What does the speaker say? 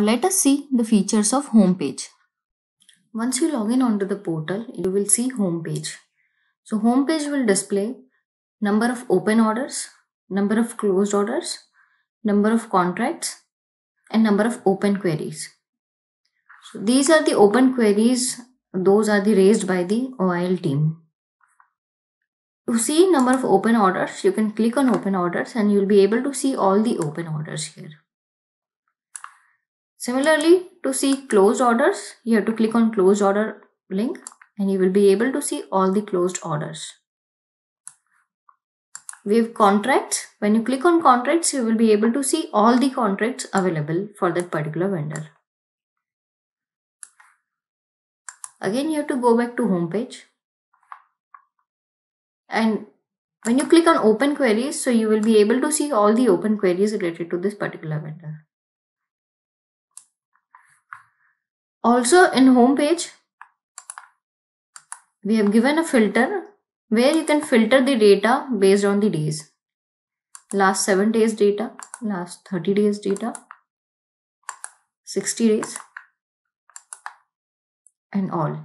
Let us see the features of homepage. Once you log in onto the portal, you will see homepage. So homepage will display number of open orders, number of closed orders, number of contracts, and number of open queries. So these are the open queries, those are the raised by the OIL team. To see number of open orders, you can click on open orders and you'll be able to see all the open orders here. Similarly, to see closed orders, you have to click on closed order link and you will be able to see all the closed orders. We have contracts. When you click on contracts, you will be able to see all the contracts available for that particular vendor. Again, you have to go back to home page. And when you click on open queries, so you will be able to see all the open queries related to this particular vendor. Also in home page, we have given a filter where you can filter the data based on the days. Last 7 days data, last 30 days data, 60 days and all.